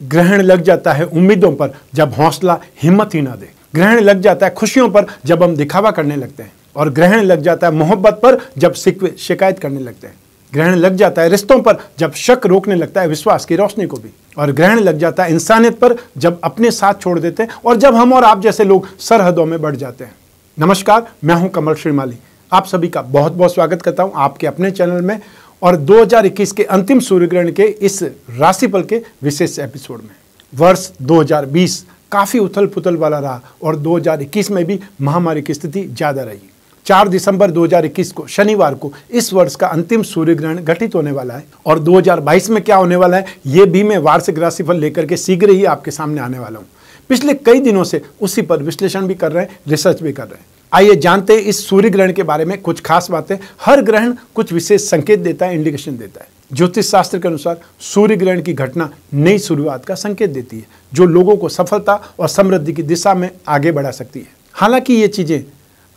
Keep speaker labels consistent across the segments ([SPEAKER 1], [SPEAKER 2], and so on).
[SPEAKER 1] ग्रहण लग जाता है उम्मीदों पर जब हौसला हिम्मत ही ना दे। ग्रहण लग जाता है खुशियों पर जब हम दिखावा करने लगते हैं। और ग्रहण लग जाता है मोहब्बत पर जब शिकायत करने लगते हैं। ग्रहण लग जाता है रिश्तों पर जब शक रोकने लगता है विश्वास की रोशनी को भी। और ग्रहण लग जाता है इंसानियत पर जब अपने साथ छोड़ देते हैं और जब हम और आप जैसे लोग सरहदों में बढ़ जाते हैं। नमस्कार, मैं हूँ कमल श्रीमाली। आप सभी का बहुत बहुत स्वागत करता हूँ आपके अपने चैनल में। और 2021 के अंतिम सूर्य ग्रहण के इस राशिफल के विशेष एपिसोड में। वर्ष 2020 काफ़ी उथल पुथल वाला रहा और 2021 में भी महामारी की स्थिति ज़्यादा रही। 4 दिसंबर 2021 को, शनिवार को इस वर्ष का अंतिम सूर्य ग्रहण घटित होने वाला है और 2022 में क्या होने वाला है, ये भी मैं वार्षिक राशिफल लेकर के शीघ्र ही आपके सामने आने वाला हूँ। पिछले कई दिनों से उसी पर विश्लेषण भी कर रहे हैं, रिसर्च भी कर रहे हैं। आइए जानते हैं इस सूर्य ग्रहण के बारे में कुछ खास बातें। हर ग्रहण कुछ विशेष संकेत देता है इंडिकेशन देता है। ज्योतिष शास्त्र के अनुसार सूर्य ग्रहण की घटना नई शुरुआत का संकेत देती है, जो लोगों को सफलता और समृद्धि की दिशा में आगे बढ़ा सकती है। हालाँकि ये चीज़ें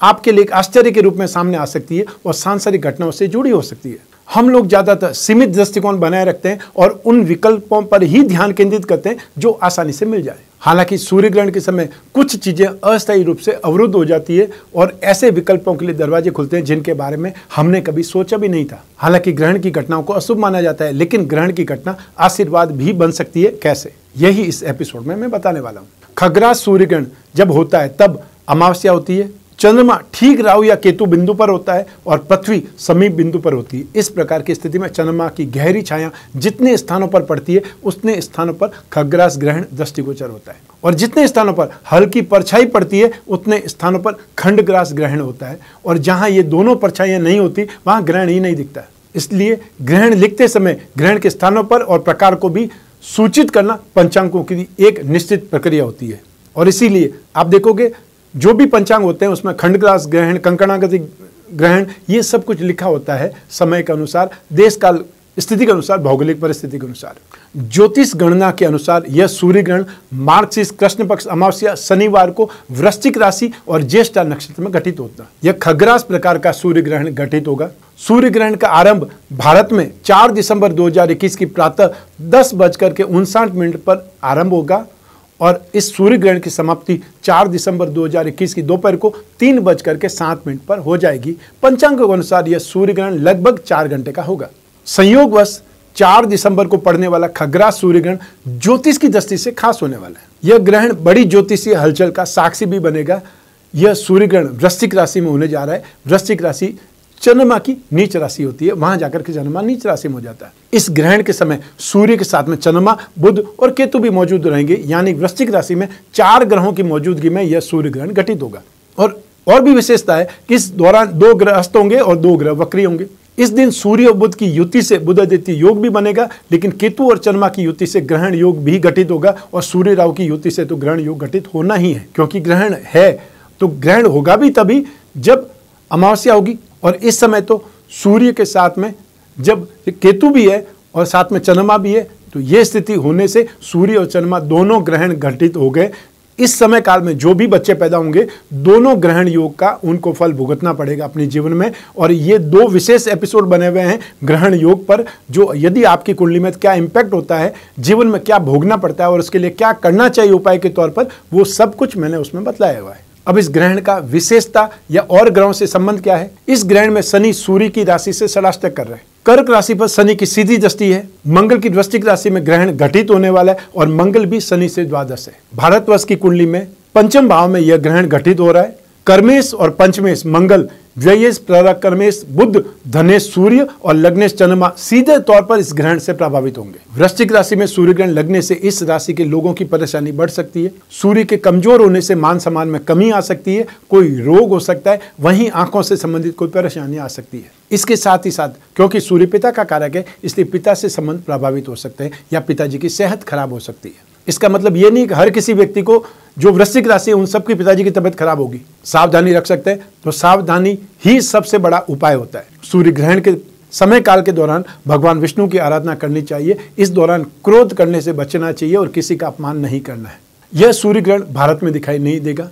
[SPEAKER 1] आपके लिए एक आश्चर्य के रूप में सामने आ सकती है और सांसारिक घटनाओं से जुड़ी हो सकती है। हम लोग ज़्यादातर सीमित दृष्टिकोण बनाए रखते हैं और उन विकल्पों पर ही ध्यान केंद्रित करते हैं, जो आसानी से मिल जाए। हालाँकि सूर्य ग्रहण के समय कुछ चीज़ें अस्थायी रूप से अवरुद्ध हो जाती है और ऐसे विकल्पों के लिए दरवाजे खुलते हैं जिनके बारे में हमने कभी सोचा भी नहीं था। हालाँकि ग्रहण की घटनाओं को अशुभ माना जाता है, लेकिन ग्रहण की घटना आशीर्वाद भी बन सकती है। कैसे? यही इस एपिसोड में मैं बताने वाला हूँ। खगरा सूर्य ग्रहण जब होता है, तब अमावस्या होती है चंद्रमा ठीक राहु या केतु बिंदु पर होता है और पृथ्वी समीप बिंदु पर होती है। इस प्रकार की स्थिति में चंद्रमा की गहरी छाया जितने स्थानों पर पड़ती है, उतने स्थानों पर खग्रास ग्रहण दृष्टिगोचर होता है। और जितने स्थानों पर हल्की परछाई पड़ती है, उतने स्थानों पर खंडग्रास ग्रहण होता है। और जहाँ ये दोनों परछाइयाँ नहीं होती, वहाँ ग्रहण ही नहीं दिखता। इसलिए ग्रहण लिखते समय ग्रहण के स्थानों पर और प्रकार को भी सूचित करना पंचांगों की एक निश्चित प्रक्रिया होती है। और इसीलिए आप देखोगे जो भी पंचांग होते हैं, उसमें खंडग्रास ग्रहण, कंकणागति ग्रहण, ये सब कुछ लिखा होता है समय के अनुसार देश काल स्थिति के अनुसार, भौगोलिक परिस्थिति के अनुसार। ज्योतिष गणना के अनुसार यह सूर्य ग्रहण मार्च कृष्ण पक्ष, अमावस्या, शनिवार को वृश्चिक राशि और ज्येष्ठा नक्षत्र में घटित होता। है यह खग्रास प्रकार का सूर्य ग्रहण घटित होगा। सूर्य ग्रहण का आरंभ भारत में 4 दिसंबर 2021 की प्रातः दस बजकर के उनसाठ मिनट पर आरंभ होगा। और इस सूर्य ग्रहण की समाप्ति 4 दिसंबर 2021 की दोपहर को तीन बजकर के सात मिनट पर हो जाएगी। पंचांग के अनुसार यह सूर्य ग्रहण लगभग चार घंटे का होगा। संयोगवश 4 दिसंबर को पड़ने वाला खगरा सूर्य ग्रहण ज्योतिष की दृष्टि से खास होने वाला है। यह ग्रहण बड़ी ज्योतिषीय हलचल का साक्षी भी बनेगा। यह सूर्य ग्रहण वृश्चिक राशि में होने जा रहा है। वृश्चिक राशि चंद्रमा की नीच राशि होती है, वहाँ जाकर के चंद्रमा नीच राशि में हो जाता है। इस ग्रहण के समय सूर्य के साथ में चंद्रमा बुध और केतु भी मौजूद रहेंगे, यानी वृश्चिक राशि में चार ग्रहों की मौजूदगी में यह सूर्य ग्रहण घटित होगा। और और भी विशेषता है कि इस दौरान दो ग्रह अस्त होंगे और दो ग्रह वक्री होंगे। इस दिन सूर्य और बुद्ध की युति से बुध आदित्य योग भी बनेगा, लेकिन केतु और चंद्रमा की युति से ग्रहण योग भी घटित होगा, और सूर्य राहु की युति से तो ग्रहण योग घटित होना ही है, क्योंकि ग्रहण है। तो ग्रहण होगा भी तभी जब अमावस्या होगी और इस समय तो सूर्य के साथ में जब केतु भी है और साथ में चंद्रमा भी है तो ये स्थिति होने से सूर्य और चंद्रमा दोनों ग्रहण घटित हो गए। इस समय काल में जो भी बच्चे पैदा होंगे, दोनों ग्रहण योग का उनको फल भुगतना पड़ेगा अपने जीवन में। और ये दो विशेष एपिसोड बने हुए हैं ग्रहण योग पर, जो यदि आपकी कुंडली में क्या इंपैक्ट होता है, जीवन में क्या भोगना पड़ता है और उसके लिए क्या करना चाहिए उपाय के तौर पर, वो सब कुछ मैंने उसमें बतलाया हुआ है। अब इस ग्रहण का विशेषता या और ग्रहों से संबंध क्या है? इस ग्रहण में शनि सूर्य की राशि से षडाष्टक कर रहे हैं। कर्क राशि पर शनि की सीधी दृष्टि है। मंगल की दृष्टिक राशि में ग्रहण घटित होने वाला है और मंगल भी शनि से द्वादश है। भारतवर्ष की कुंडली में पंचम भाव में यह ग्रहण घटित हो रहा है। कर्मेश और पंचमेश मंगल व्ययेश कर्मेश बुद्ध धनेश, सूर्य और लग्नेश, चंद्रमा सीधे तौर पर इस ग्रहण से प्रभावित होंगे। वृश्चिक राशि में सूर्य ग्रहण लगने से इस राशि के लोगों की परेशानी बढ़ सकती है। सूर्य के कमज़ोर होने से मान सम्मान में कमी आ सकती है। कोई रोग हो सकता है, वहीं आँखों से संबंधित कोई परेशानी आ सकती है। इसके साथ ही साथ, क्योंकि सूर्य पिता का कारक है, इसलिए पिता से संबंध प्रभावित हो सकते हैं या पिताजी की सेहत खराब हो सकती है। इसका मतलब ये नहीं कि हर किसी व्यक्ति को जो वृश्चिक राशि है, उन सबकी पिताजी की तबियत खराब होगी। सावधानी रख सकते हैं। तो सावधानी ही सबसे बड़ा उपाय होता है। सूर्य ग्रहण के समय काल के दौरान भगवान विष्णु की आराधना करनी चाहिए। इस दौरान क्रोध करने से बचना चाहिए और किसी का अपमान नहीं करना है। यह सूर्य ग्रहण भारत में दिखाई नहीं देगा।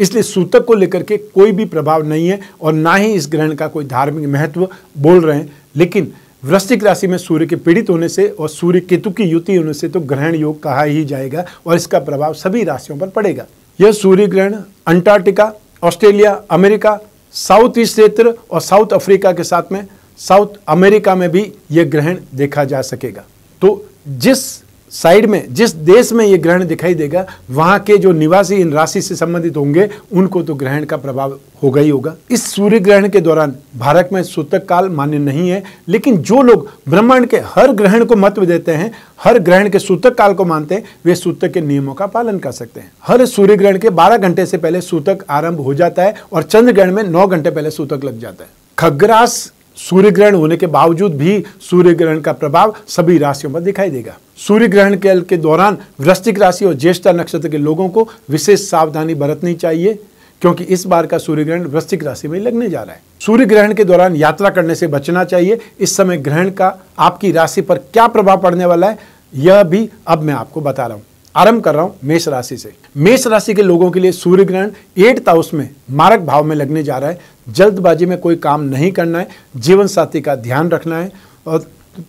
[SPEAKER 1] इसलिए सूतक को लेकर के कोई भी प्रभाव नहीं है और ना ही इस ग्रहण का कोई धार्मिक महत्व बोल रहे हैं। लेकिन वृश्चिक राशि में सूर्य के पीड़ित होने से और सूर्य केतु की युति होने से तो ग्रहण योग कहा ही जाएगा और इसका प्रभाव सभी राशियों पर पड़ेगा। यह सूर्य ग्रहण Antarctica, Australia, America, south east क्षेत्र और साउथ अफ्रीका के साथ में, साउथ अमेरिका में भी यह ग्रहण देखा जा सकेगा। तो जिस साइड में, जिस देश में ये ग्रहण दिखाई देगा, वहाँ के जो निवासी इन राशि से संबंधित होंगे, उनको तो ग्रहण का प्रभाव होगा ही होगा। इस सूर्य ग्रहण के दौरान, भारत में सूतक काल मान्य नहीं है, लेकिन जो लोग ब्रह्मांड के हर ग्रहण को महत्व देते हैं, हर ग्रहण के सूतक काल को मानते हैं, वे सूतक के नियमों का पालन कर सकते हैं। हर सूर्य ग्रहण के बारह घंटे से पहले सूतक आरंभ हो जाता है और चंद्र ग्रहण में नौ घंटे पहले सूतक लग जाता है। खग्रास सूर्य ग्रहण होने के बावजूद भी सूर्य ग्रहण का प्रभाव सभी राशियों पर दिखाई देगा। सूर्य ग्रहण के, के दौरान वृश्चिक राशि और ज्येष्ठा नक्षत्र के लोगों को विशेष सावधानी बरतनी चाहिए क्योंकि इस बार का सूर्य ग्रहण वृश्चिक राशि में लगने जा रहा है। सूर्य ग्रहण के दौरान यात्रा करने से बचना चाहिए। इस समय ग्रहण का आपकी राशि पर क्या प्रभाव पड़ने वाला है यह भी अब मैं आपको बता रहा हूँ। आरंभ कर रहा हूँ मेष राशि से। मेष राशि के लोगों के लिए सूर्य ग्रहण एट हाउस में मारक भाव में लगने जा रहा है। जल्दबाजी में कोई काम नहीं करना है। जीवन साथी का ध्यान रखना है और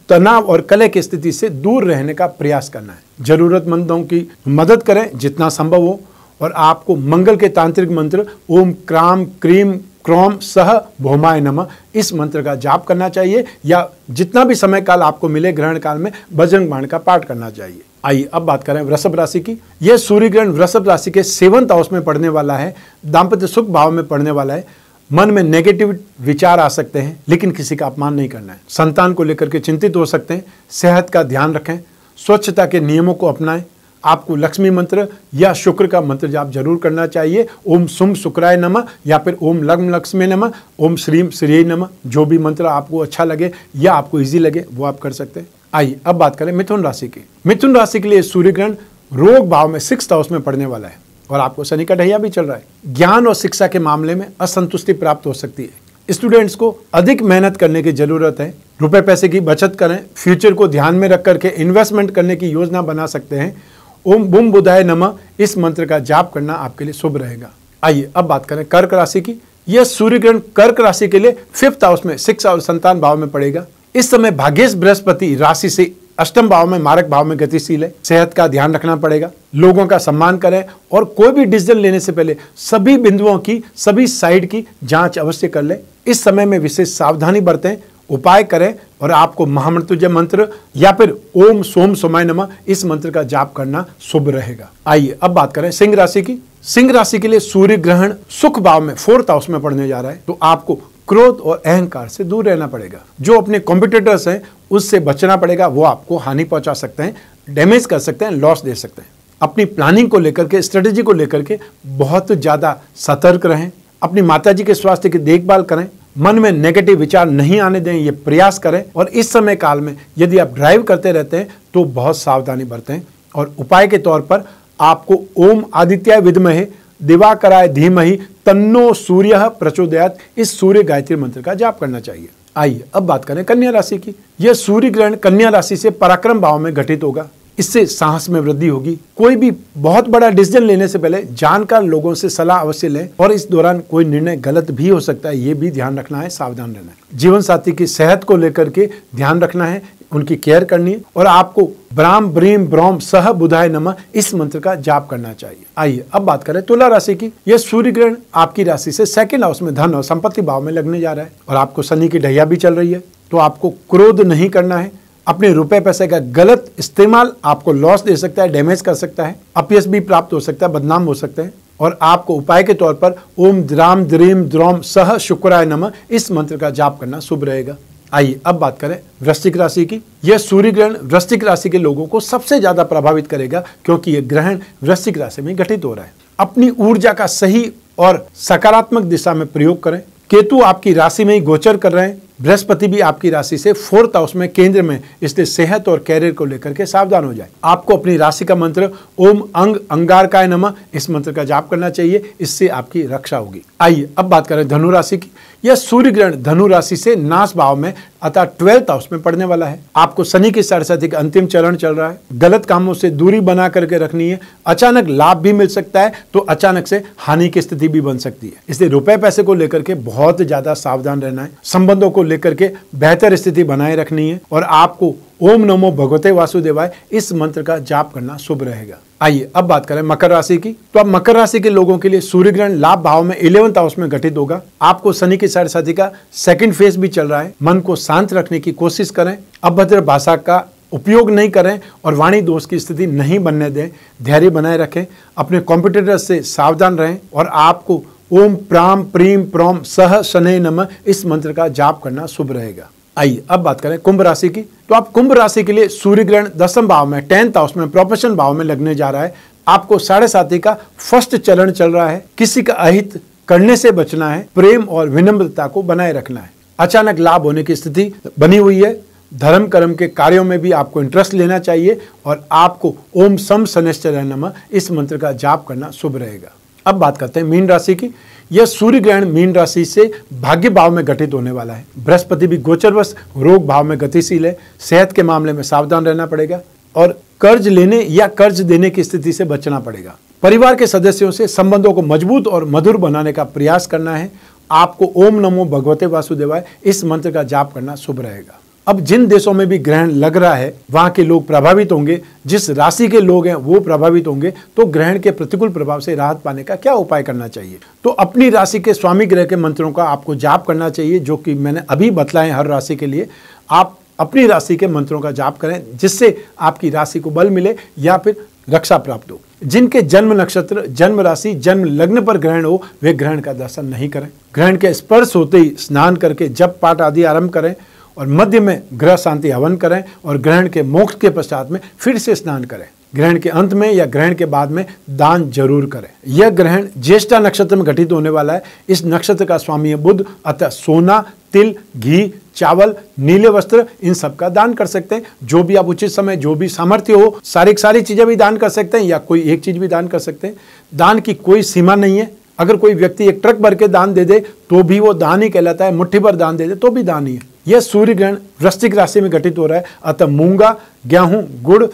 [SPEAKER 1] तनाव और कलह की स्थिति से दूर रहने का प्रयास करना है। जरूरतमंदों की मदद करें, जितना संभव हो, और आपको मंगल के तांत्रिक मंत्र, ओम क्राम, क्रीम, क्रोम, सह, भोमाय नम, इस मंत्र का जाप करना चाहिए, या जितना भी समय काल आपको मिले ग्रहण काल में बजरंग बाण का पाठ करना चाहिए। आइए अब बात करें वृषभ राशि की। यह सूर्य ग्रहण वृषभ राशि के सेवंथ हाउस में पड़ने वाला है दाम्पत्य सुख भाव में पड़ने वाला है। मन में नेगेटिव विचार आ सकते हैं, लेकिन किसी का अपमान नहीं करना है। संतान को लेकर के चिंतित हो सकते हैं, सेहत का ध्यान रखें, स्वच्छता के नियमों को अपनाएँ। आपको लक्ष्मी मंत्र या शुक्र का मंत्र जाप ज़रूर करना चाहिए। ओम सुम शुक्राय नम या फिर ओम लग्म लक्ष्मी नम, ओम श्रीम श्री नम, जो भी मंत्र आपको अच्छा लगे या आपको इजी लगे, वो आप कर सकते हैं। आइए, अब बात करें मिथुन राशि की। मिथुन राशि के लिए सूर्य ग्रहण रोग भाव में सिक्स हाउस में पड़ने वाला है। और आपको शनि का ढैया भी चल रहा है। ज्ञान और शिक्षा के मामले में असंतुष्टि प्राप्त हो सकती है। स्टूडेंट्स को अधिक मेहनत करने की ज़रूरत है। रुपए पैसे की बचत करें। फ्यूचर को ध्यान में रख करके इन्वेस्टमेंट करने की योजना बना सकते हैं। ओम बुम बुधाय नम। इस मंत्र का जाप करना आपके लिए शुभ रहेगा। आइए, अब बात करें कर्क राशि की। यह सूर्य ग्रहण कर्क राशि के लिए फिफ्थ हाउस में सिक्स और संतान भाव में पड़ेगा। इस समय भाग्येश बृहस्पति राशि से अष्टम भाव में, मारक भाव में गतिशील है। सेहत का ध्यान रखना पड़ेगा। लोगों का सम्मान करें और कोई भी डिसीज़न लेने से पहले सभी बिंदुओं की, सभी साइड की जाँच अवश्य कर लें। इस समय में विशेष सावधानी बरतें। उपाय करें और आपको महामृत्युजय मंत्र या फिर ओम सोम सोमाय नमा इस मंत्र का जाप करना शुभ रहेगा। आइए अब बात करें सिंह राशि की। सिंह राशि के लिए सूर्य ग्रहण सुख भाव में फोर्थ हाउस में पड़ने जा रहा है तो आपको क्रोध और अहंकार से दूर रहना पड़ेगा। जो अपने कॉम्पिटिटर्स हैं, उससे बचना पड़ेगा, वो आपको हानि पहुँचा सकते हैं डैमेज कर सकते हैं लॉस दे सकते हैं। अपनी प्लानिंग को लेकर के स्ट्रेटेजी को लेकर के बहुत ज़्यादा सतर्क रहें, अपनी माता जी के स्वास्थ्य की देखभाल करें मन में नेगेटिव विचार नहीं आने दें, ये प्रयास करें। और इस समय काल में यदि आप ड्राइव करते रहते हैं तो बहुत सावधानी बरतें। और उपाय के तौर पर आपको ओम आदित्य विद्महे, दिवाकराय धीमहि, तन्नो सूर्य प्रचोदयात, इस सूर्य गायत्री मंत्र का जाप करना चाहिए। आइए, अब बात करें कन्या राशि की। यह सूर्य ग्रहण कन्या राशि से पराक्रम भाव में घटित होगा। इससे साहस में वृद्धि होगी। कोई भी बहुत बड़ा डिसीज़न लेने से पहले जानकार लोगों से सलाह अवश्य लें और इस दौरान कोई निर्णय गलत भी हो सकता है, ये भी ध्यान रखना है, सावधान रहना है। जीवन साथी की सेहत को लेकर के ध्यान रखना है, उनकी केयर करनी है और आपको ब्राम ब्रीम, ब्रोम, सह, बुधाय नम इस मंत्र का जाप करना चाहिए। आइए, अब बात करें तुला राशि की। यह सूर्य ग्रहण आपकी राशि से सेकंड हाउस में धन और संपत्ति भाव में लगने जा रहा है और आपको शनि की ढैया भी चल रही है तो आपको क्रोध नहीं करना है अपने रुपए पैसे का गलत इस्तेमाल आपको लॉस दे सकता है डैमेज कर सकता है, अपयश भी प्राप्त हो सकता है, बदनाम हो सकते हैं। और आपको उपाय के तौर पर ओम द्राम द्रीम द्रोम सह शुक्राय नम इस मंत्र का जाप करना शुभ रहेगा। आइए अब बात करें वृश्चिक राशि की। यह सूर्य ग्रहण वृश्चिक राशि के लोगों को सबसे ज़्यादा प्रभावित करेगा, क्योंकि यह ग्रहण वृश्चिक राशि में घटित हो रहा है। अपनी ऊर्जा का सही और सकारात्मक दिशा में प्रयोग करें। केतु आपकी राशि में ही गोचर कर रहे हैं। बृहस्पति भी आपकी राशि से फोर्थ हाउस में, केंद्र में, इसलिए सेहत और कैरियर को लेकर के सावधान हो जाए। आपको अपनी राशि का मंत्र, ओम अंग अंगार काय नमः, इस मंत्र का जाप करना चाहिए। इससे आपकी रक्षा होगी। आइए, अब बात करें धनु राशि की। यह सूर्य ग्रहण धनु राशि से नाश भाव में अतः ट्वेल्थ हाउस में पड़ने वाला है। आपको शनि के साथ साथ एक अंतिम चरण चल रहा है। गलत कामों से दूरी बना करके रखनी है। अचानक लाभ भी मिल सकता है तो अचानक से हानि की स्थिति भी बन सकती है। इसलिए रुपए पैसे को लेकर के बहुत ज़्यादा सावधान रहना है। संबंधों को लेकर के बेहतर स्थिति बनाए रखनी है और आपको ओम नमो भगवते वासुदेवाय। इस मंत्र का जाप करना शुभ रहेगा। आइए, अब बात करें मकर राशि की। तो अब मकर राशि के लोगों के लिए सूर्य ग्रहण लाभ भाव में इलेवंथ हाउस में घटित होगा। आपको शनि की साढ़े साथी का सेकंड फ़ेज़ भी चल रहा है। मन को शांत रखने की कोशिश करें। अभद्र भाषा का उपयोग नहीं करें और वाणी दोष की स्थिति नहीं बनने दें। धैर्य बनाए रखें। अपने कॉम्पिटिटर से सावधान रहें और आपको ओम प्राम प्रीम प्रोम सह शनि नम इस मंत्र का जाप करना शुभ रहेगा। आइए, अब बात करें कुंभ राशि की। तो आप कुंभ राशि के लिए सूर्य ग्रहण दसम भाव में, टेंथ हाउस में प्रोफेशन भाव में लगने जा रहा है। आपको साढ़े साथी का फ़र्स्ट चरण चल रहा है। किसी का अहित करने से बचना है। प्रेम और विनम्रता को बनाए रखना है। अचानक लाभ होने की स्थिति बनी हुई है। धर्म कर्म के कार्यों में भी आपको इंटरेस्ट लेना चाहिए और आपको ओम सम शनिश्चर नम इस मंत्र का जाप करना शुभ रहेगा। अब बात करते हैं मीन राशि की। यह सूर्य ग्रहण मीन राशि से भाग्य भाव में घटित होने वाला है। बृहस्पति भी गोचरवश रोग भाव में गतिशील है। सेहत के मामले में सावधान रहना पड़ेगा और कर्ज लेने या कर्ज देने की स्थिति से बचना पड़ेगा। परिवार के सदस्यों से संबंधों को मज़बूत और मधुर बनाने का प्रयास करना है। आपको ओम नमो भगवते वासुदेवाय। इस मंत्र का जाप करना शुभ रहेगा। अब जिन देशों में भी ग्रहण लग रहा है, वहाँ के लोग प्रभावित होंगे। जिस राशि के लोग हैं, वो प्रभावित होंगे। तो ग्रहण के प्रतिकूल प्रभाव से राहत पाने का क्या उपाय करना चाहिए? तो अपनी राशि के स्वामी ग्रह के मंत्रों का आपको जाप करना चाहिए, जो कि मैंने अभी बतलाए हर राशि के लिए। आप अपनी राशि के मंत्रों का जाप करें, जिससे आपकी राशि को बल मिले या फिर रक्षा प्राप्त हो। जिनके जन्म नक्षत्र, जन्म राशि, जन्म लग्न पर ग्रहण हो, वे ग्रहण का दर्शन नहीं करें। ग्रहण के स्पर्श होते ही स्नान करके जब पाठ आदि आरंभ करें। और मध्य में ग्रह शांति हवन करें और ग्रहण के मोक्ष के पश्चात में फिर से स्नान करें। ग्रहण के अंत में या ग्रहण के बाद में दान ज़रूर करें। यह ग्रहण ज्येष्ठा नक्षत्र में घटित होने वाला है। इस नक्षत्र का स्वामी है बुद्ध अतः सोना, तिल, घी, चावल, नीले वस्त्र, इन सब का दान कर सकते हैं। जो भी आप उचित समय, जो भी सामर्थ्य हो, सारी सारी चीज़ें भी दान कर सकते हैं या कोई एक चीज़ भी दान कर सकते हैं। दान की कोई सीमा नहीं है। अगर कोई व्यक्ति एक ट्रक भर के दान दे दे तो भी वो दान ही कहलाता है, मुट्ठी भर दान दे दे तो भी दान ही है। यह सूर्य ग्रहण वृश्चिक राशि में घटित हो रहा है। अतः मूँगा, गेहूँ, गुड़,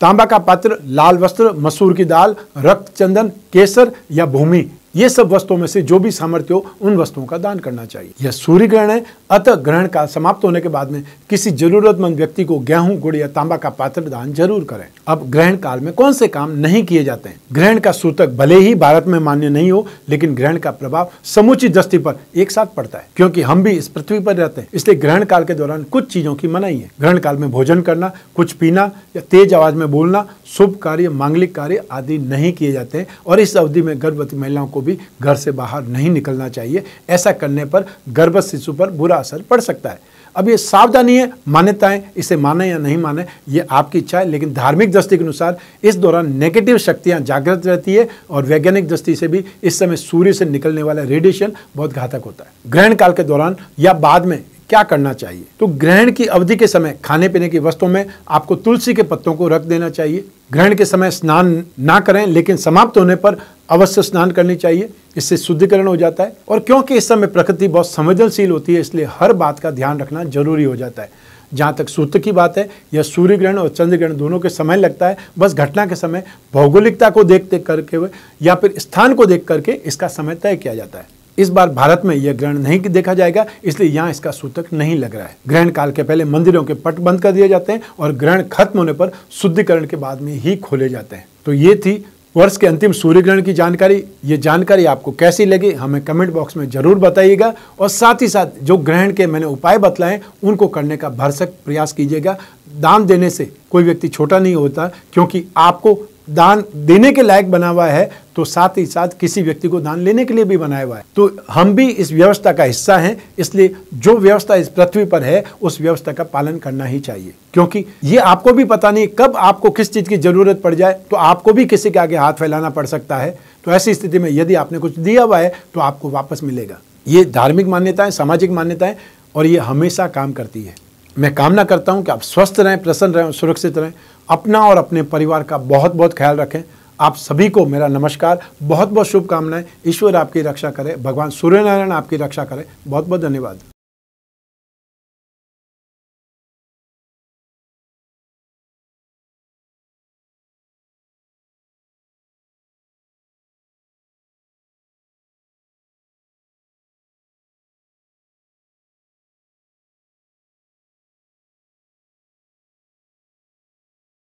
[SPEAKER 1] तांबा का पात्र, लाल वस्त्र, मसूर की दाल रक्त चंदन केसर या भूमि। ये सब वस्तुओं में से जो भी सामर्थ्य हो, उन वस्तुओं का दान करना चाहिए। यह सूर्य ग्रहण है, अतः ग्रहण काल समाप्त होने के बाद में किसी जरूरतमंद व्यक्ति को गेहूँ, गुड़ या तांबा का पात्र दान ज़रूर करें। अब ग्रहण काल में कौन से काम नहीं किए जाते हैं? ग्रहण का सूतक भले ही भारत में मान्य नहीं हो, लेकिन ग्रहण का प्रभाव समुची दृष्टि पर एक साथ पड़ता है, क्योंकि हम भी इस पृथ्वी पर रहते हैं। इसलिए ग्रहण काल के दौरान कुछ चीज़ों की मनाही है। ग्रहण काल में भोजन करना, कुछ पीना या तेज आवाज़ में बोलना, शुभ कार्य, मांगलिक कार्य आदि नहीं किए जाते और इस अवधि में गर्भवती महिलाओं को भी घर से बाहर नहीं निकलना चाहिए। ऐसा करने पर गर्भस्थ शिशु पर बुरा असर पड़ सकता है। अब ये सावधानी है, मान्यताएँ, इसे माने या नहीं माने, ये आपकी इच्छा है, लेकिन धार्मिक दृष्टि के अनुसार इस दौरान नेगेटिव शक्तियाँ जागृत रहती है और वैज्ञानिक दृष्टि से भी इस समय सूर्य से निकलने वाला रेडिएशन बहुत घातक होता है। ग्रहण काल के दौरान या बाद में क्या करना चाहिए? तो ग्रहण की अवधि के समय खाने पीने की वस्तुओं में आपको तुलसी के पत्तों को रख देना चाहिए। ग्रहण के समय स्नान ना करें, लेकिन समाप्त होने पर अवश्य स्नान करनी चाहिए। इससे शुद्धिकरण हो जाता है और क्योंकि इस समय प्रकृति बहुत संवेदनशील होती है, इसलिए हर बात का ध्यान रखना ज़रूरी हो जाता है। जहाँ तक सूत्र की बात है, यह सूर्य ग्रहण और चंद्र ग्रहण दोनों के समय लगता है। बस घटना के समय भौगोलिकता को देख देख करके या फिर स्थान को देख करके इसका समय तय किया जाता है। इस बार भारत में यह ग्रहण नहीं देखा जाएगा, इसलिए यहाँ इसका सूतक नहीं लग रहा है। ग्रहण काल के पहले मंदिरों के पट बंद कर दिए जाते हैं और ग्रहण खत्म होने पर शुद्धिकरण के बाद में ही खोले जाते हैं। तो ये थी वर्ष के अंतिम सूर्य ग्रहण की जानकारी। ये जानकारी आपको कैसी लगी, हमें कमेंट बॉक्स में ज़रूर बताइएगा और साथ ही साथ जो ग्रहण के मैंने उपाय बतलाए उनको करने का भरसक प्रयास कीजिएगा। दान देने से कोई व्यक्ति छोटा नहीं होता, क्योंकि आपको दान देने के लायक बना हुआ है तो साथ ही साथ किसी व्यक्ति को दान लेने के लिए भी बनाया हुआ है। तो हम भी इस व्यवस्था का हिस्सा हैं, इसलिए जो व्यवस्था इस पृथ्वी पर है, उस व्यवस्था का पालन करना ही चाहिए। क्योंकि ये आपको भी पता नहीं, कब आपको किस चीज़ की ज़रूरत पड़ जाए तो आपको भी किसी के आगे हाथ फैलाना पड़ सकता है। तो ऐसी स्थिति में यदि आपने कुछ दिया हुआ है तो आपको वापस मिलेगा। ये धार्मिक मान्यताएँ, सामाजिक मान्यताएँ, और ये हमेशा काम करती है। मैं कामना करता हूँ कि आप स्वस्थ रहें, प्रसन्न रहें, सुरक्षित रहें। अपना और अपने परिवार का बहुत बहुत ख्याल रखें। आप सभी को मेरा नमस्कार बहुत बहुत शुभकामनाएँ। ईश्वर आपकी रक्षा करें, भगवान सूर्यनारायण आपकी रक्षा करें। बहुत बहुत धन्यवाद।